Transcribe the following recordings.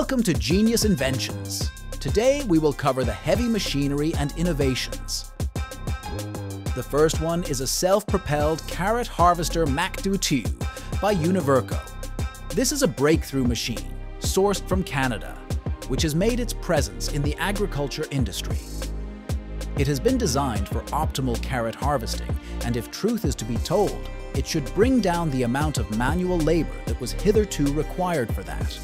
Welcome to Genius Inventions. Today we will cover the heavy machinery and innovations. The first one is a self-propelled carrot harvester MacDo 2 by Univerco. This is a breakthrough machine, sourced from Canada, which has made its presence in the agriculture industry. It has been designed for optimal carrot harvesting, and if truth is to be told, it should bring down the amount of manual labor that was hitherto required for that.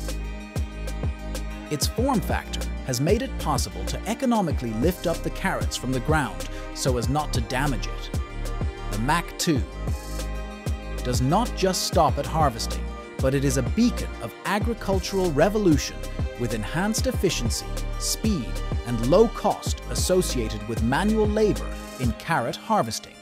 Its form factor has made it possible to economically lift up the carrots from the ground so as not to damage it. The Mac 2 does not just stop at harvesting, but it is a beacon of agricultural revolution with enhanced efficiency, speed, and low cost associated with manual labor in carrot harvesting.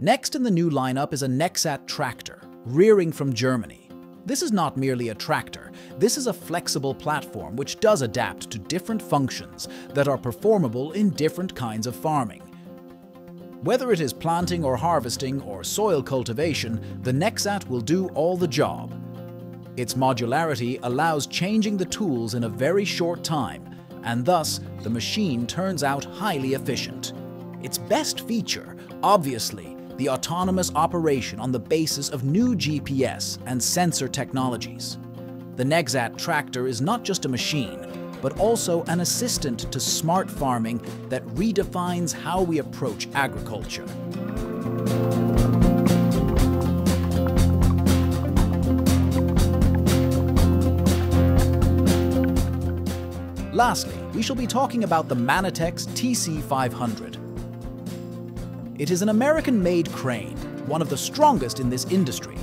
Next in the new lineup is a Nexat tractor, rearing from Germany. This is not merely a tractor, this is a flexible platform which does adapt to different functions that are performable in different kinds of farming. Whether it is planting or harvesting or soil cultivation, the Nexat will do all the job. Its modularity allows changing the tools in a very short time, and thus the machine turns out highly efficient. Its best feature, obviously, the autonomous operation on the basis of new GPS and sensor technologies. The Nexat tractor is not just a machine, but also an assistant to smart farming that redefines how we approach agriculture. Lastly, we shall be talking about the Manitex TC500. It is an American-made crane, one of the strongest in this industry.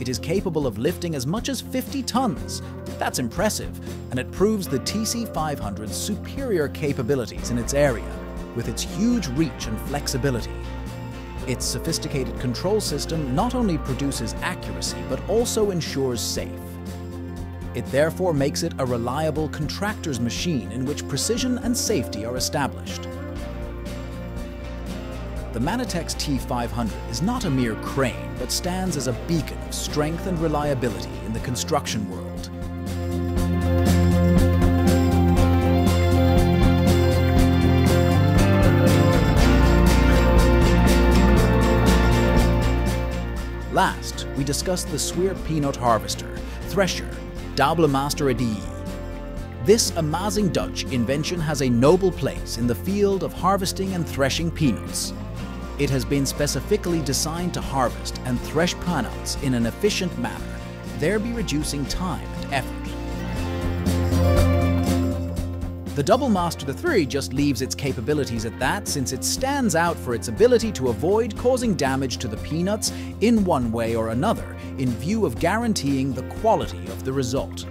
It is capable of lifting as much as 50 tons. That's impressive, and it proves the TC500's superior capabilities in its area, with its huge reach and flexibility. Its sophisticated control system not only produces accuracy, but also ensures safe. It therefore makes it a reliable contractor's machine in which precision and safety are established. The Manitex T500 is not a mere crane, but stands as a beacon of strength and reliability in the construction world. Last, we discussed the Sweer Peanut Harvester, Thresher, Doublemaster AD. This amazing Dutch invention has a noble place in the field of harvesting and threshing peanuts. It has been specifically designed to harvest and thresh peanuts in an efficient manner, thereby reducing time and effort. The Doublemaster 3 just leaves its capabilities at that since it stands out for its ability to avoid causing damage to the peanuts in one way or another in view of guaranteeing the quality of the result.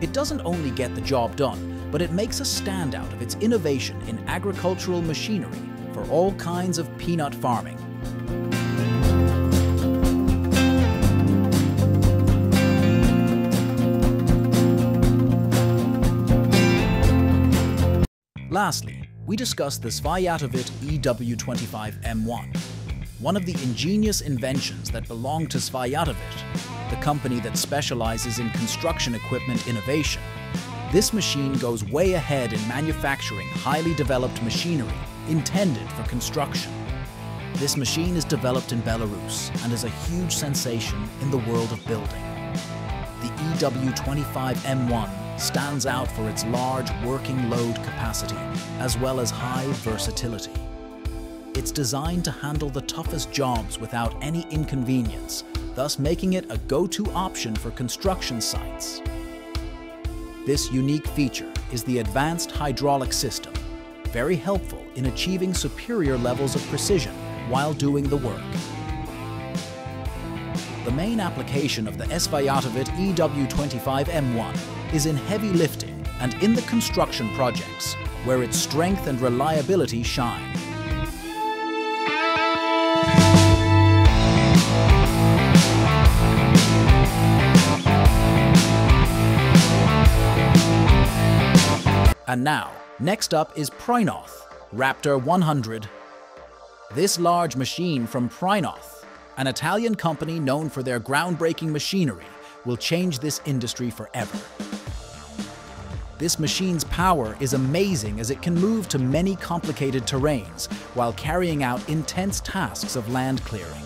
It doesn't only get the job done, but it makes a standout of its innovation in agricultural machinery for all kinds of peanut farming. Lastly, we discussed the Svajatovit EW25M1, one of the ingenious inventions that belong to Svajatovit, the company that specializes in construction equipment innovation. This machine goes way ahead in manufacturing highly developed machinery intended for construction. This machine is developed in Belarus and is a huge sensation in the world of building. The EW25M1 stands out for its large working load capacity as well as high versatility. It's designed to handle the toughest jobs without any inconvenience, thus making it a go-to option for construction sites. This unique feature is the advanced hydraulic system, very helpful in achieving superior levels of precision while doing the work. The main application of the Svajatovit EW25M1 is in heavy lifting and in the construction projects, where its strength and reliability shine. And now, Next up is Prinoth, Raptor 100. This large machine from Prinoth, an Italian company known for their groundbreaking machinery, will change this industry forever. This machine's power is amazing as it can move to many complicated terrains while carrying out intense tasks of land clearing.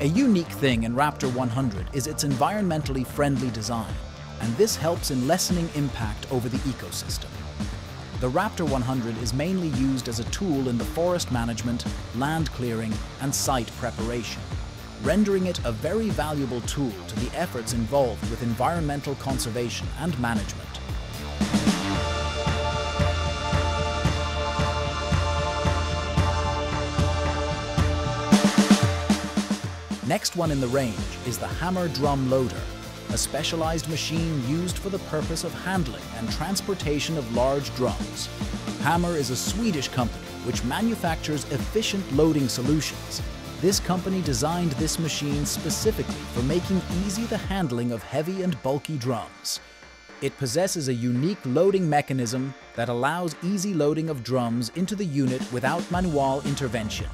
A unique thing in Raptor 100 is its environmentally friendly design, and this helps in lessening impact over the ecosystem. The Raptor 100 is mainly used as a tool in the forest management, land clearing, and site preparation rendering it a very valuable tool to the efforts involved with environmental conservation and management. Next one in the range is the Hammer Drum Loader, a specialized machine used for the purpose of handling and transportation of large drums. Hammer is a Swedish company which manufactures efficient loading solutions this company designed this machine specifically for making easy the handling of heavy and bulky drums. It possesses a unique loading mechanism that allows easy loading of drums into the unit without manual intervention.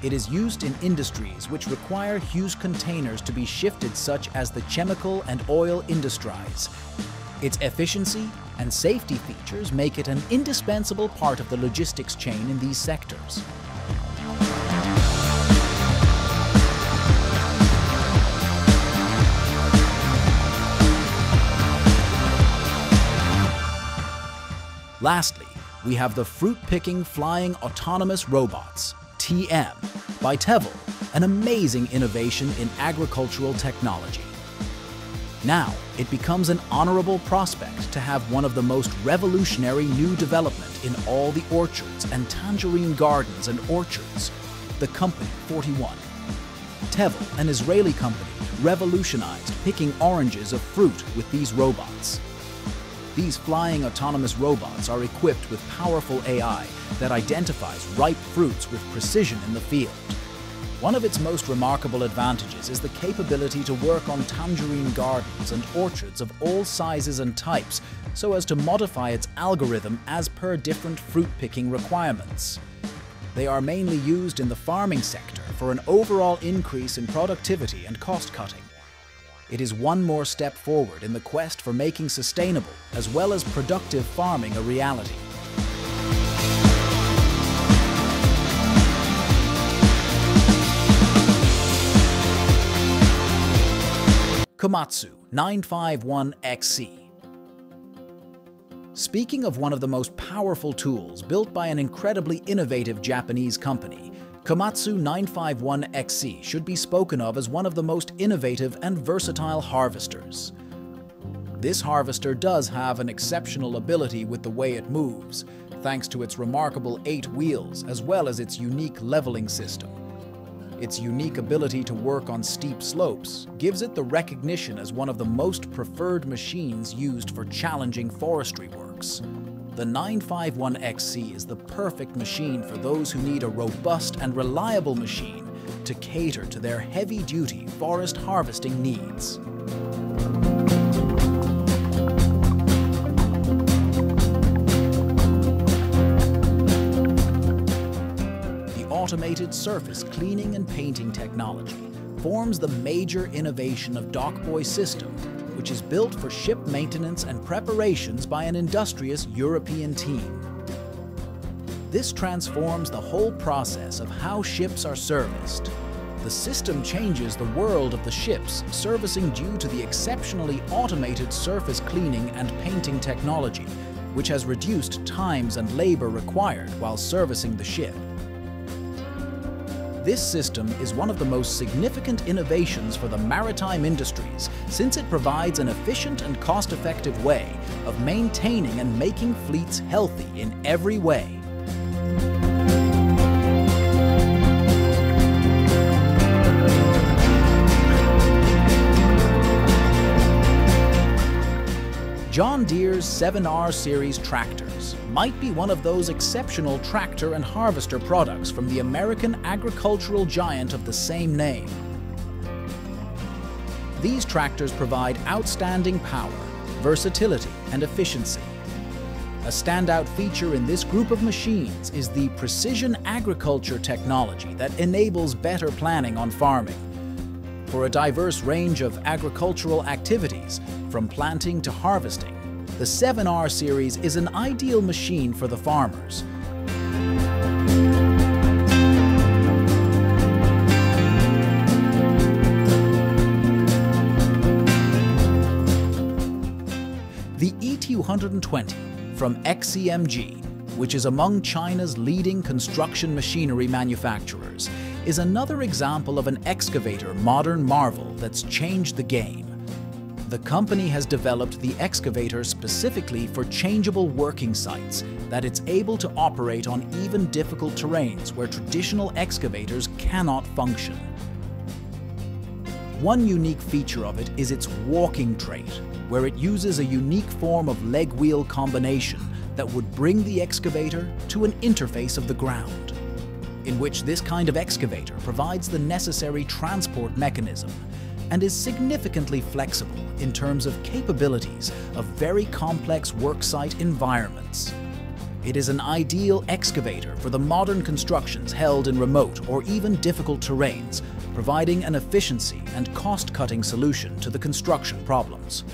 It is used in industries which require huge containers to be shifted such as the chemical and oil industries. Its efficiency and safety features make it an indispensable part of the logistics chain in these sectors. Lastly, we have the fruit-picking flying autonomous robots, TM, by Tevel, an amazing innovation in agricultural technology. Now, it becomes an honorable prospect to have one of the most revolutionary new development in all the orchards and tangerine gardens and orchards, the Company 41. Tevel, an Israeli company, revolutionized picking oranges of fruit with these robots. These flying autonomous robots are equipped with powerful AI that identifies ripe fruits with precision in the field. One of its most remarkable advantages is the capability to work on tangerine gardens and orchards of all sizes and types so as to modify its algorithm as per different fruit-picking requirements. They are mainly used in the farming sector for an overall increase in productivity and cost cutting. It is one more step forward in the quest for making sustainable as well as productive farming a reality. Komatsu 951XC Speaking of one of the most powerful tools built by an incredibly innovative Japanese company, Komatsu 951XC should be spoken of as one of the most innovative and versatile harvesters. This harvester does have an exceptional ability with the way it moves, thanks to its remarkable eight wheels as well as its unique leveling system. Its unique ability to work on steep slopes gives it the recognition as one of the most preferred machines used for challenging forestry works. The 951XC is the perfect machine for those who need a robust and reliable machine to cater to their heavy-duty forest harvesting needs. The automated surface cleaning and painting technology forms the major innovation of Dockboy system which is built for ship maintenance and preparations by an industrious European team. This transforms the whole process of how ships are serviced. The system changes the world of the ships servicing due to the exceptionally automated surface cleaning and painting technology, which has reduced times and labor required while servicing the ship. This system is one of the most significant innovations for the maritime industries since it provides an efficient and cost-effective way of maintaining and making fleets healthy in every way. John Deere's 7R Series tractors might be one of those exceptional tractor and harvester products from the American agricultural giant of the same name. These tractors provide outstanding power, versatility, and efficiency. A standout feature in this group of machines is the precision agriculture technology that enables better planning on farming. For a diverse range of agricultural activities, from planting to harvesting, the 7R series is an ideal machine for the farmers. The E220 from XCMG, which is among China's leading construction machinery manufacturers, is another example of an excavator modern marvel that's changed the game. The company has developed the excavator specifically for changeable working sites that it's able to operate on even difficult terrains where traditional excavators cannot function. One unique feature of it is its walking trait, where it uses a unique form of leg-wheel combination that would bring the excavator to an interface of the ground, in which this kind of excavator provides the necessary transport mechanism and is significantly flexible in terms of capabilities of very complex worksite environments. It is an ideal excavator for the modern constructions held in remote or even difficult terrains, providing an efficiency and cost-cutting solution to the construction problems.